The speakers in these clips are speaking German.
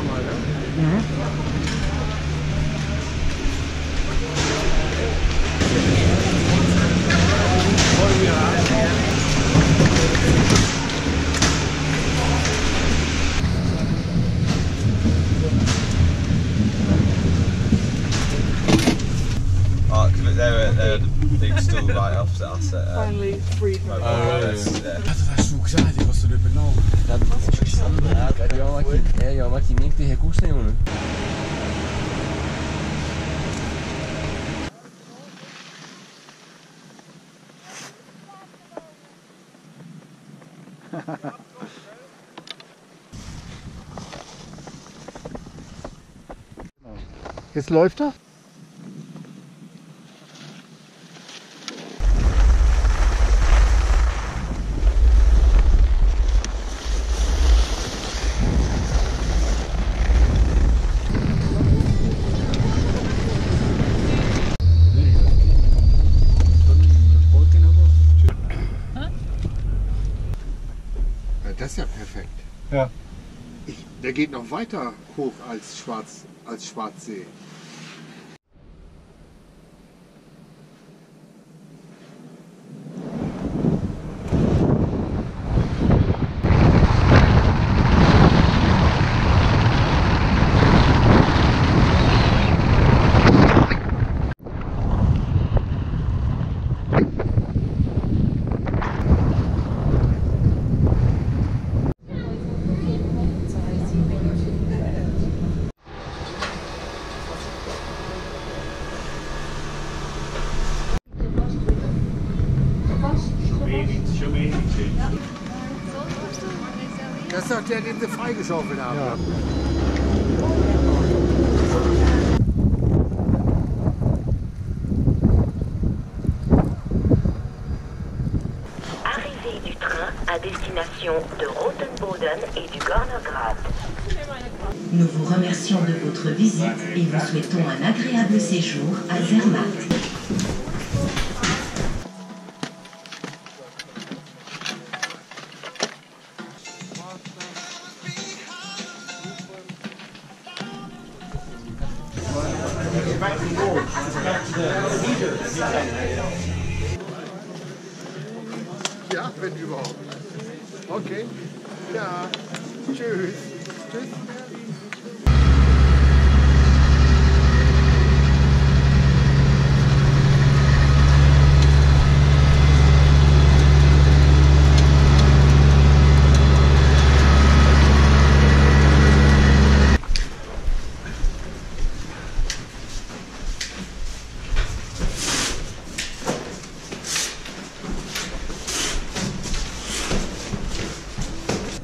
from Adam. Mm -hmm. Opposite us at um, Finally free from Mobile Oh, ja, Office, ja. yeah. Hatte das schon gesagt, ich was du nicht genau. Ja, maar die, ja, ja, maar die neemt tegen kosten, jongen. Jetzt läuft er. Ist ja perfekt. Ja. Ich, der geht noch weiter hoch als, Schwarz, als Schwarzsee. Das ist doch der, den sie freigeschaufelt haben. Ja. Arrivée du train à destination de Rotenboden et du Gornergrat. Nous vous remercions de votre visite et vous souhaitons un agréable séjour à Zermatt. Okay. Ja. Tschüss. Tschüss.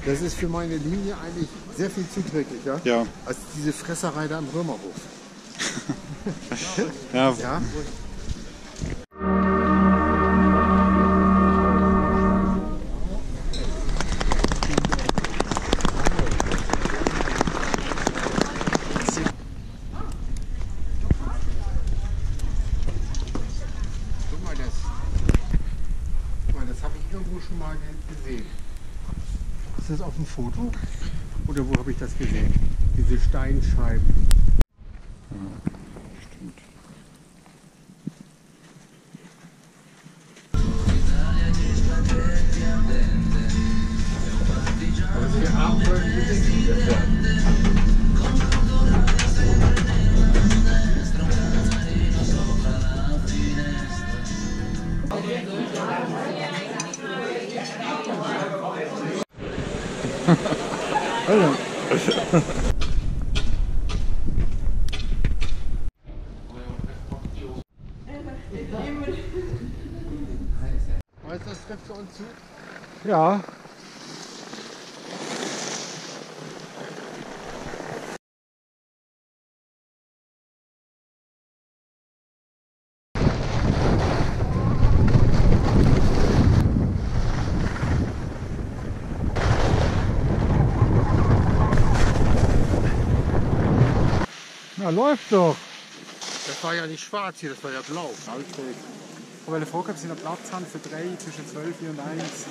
Das ist für meine Linie eigentlich sehr viel zuträglicher Ja. als diese Fresserei da im Römerhof. Ja, Ja? Foto? Oder wo habe ich das gesehen? Diese Steinscheiben. Weißt du, das trifft für uns zu? Ja. Na, läuft doch. Das war ja nicht schwarz hier, das war ja blau. Aber du vorkommst, sind Platz haben für drei zwischen 12 und 1.